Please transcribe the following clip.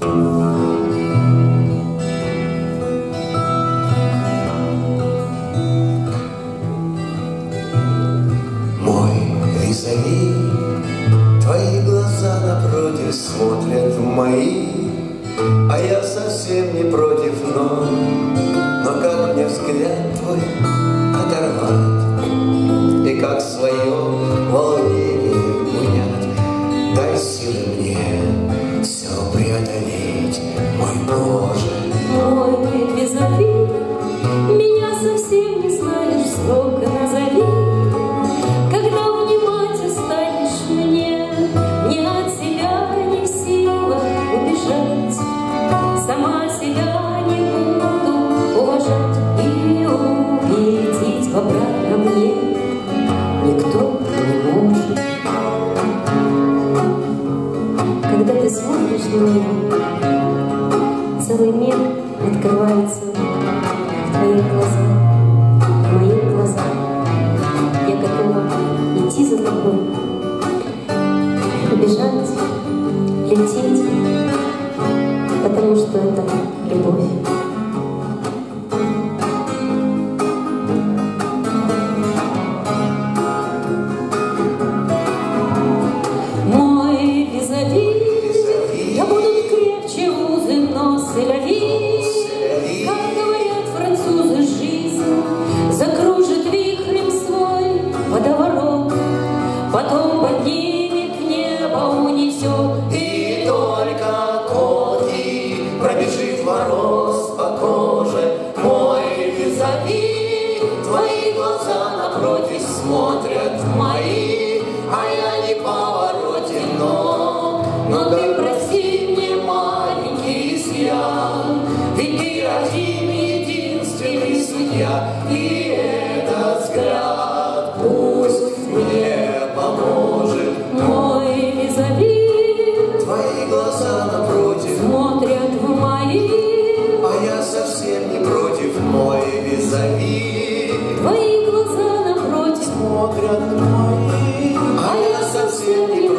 Мой визави, твои глаза напротив смотрят в мои, А я совсем не против, но, но как мне взгляд твой оторвать И как свое Когда ты смотришь на меня, целый мир открывается в твоих глазах, в моих глазах. Я готова идти за тобой, бежать, лететь, потому что это любовь. Селяви, как говорят французы, жизнь закружит вихрем свой водоворот, потом поднимет небо, унесет. И только коти пробежит мороз по коже Мой визави, твои глаза напротив смотрят мои И этот взгляд пусть мне поможет Мой визави Твои глаза напротив, смотрят в мои, а я совсем не против, мой визави. твои глаза напротив, Смотрят мои, а я совсем не против.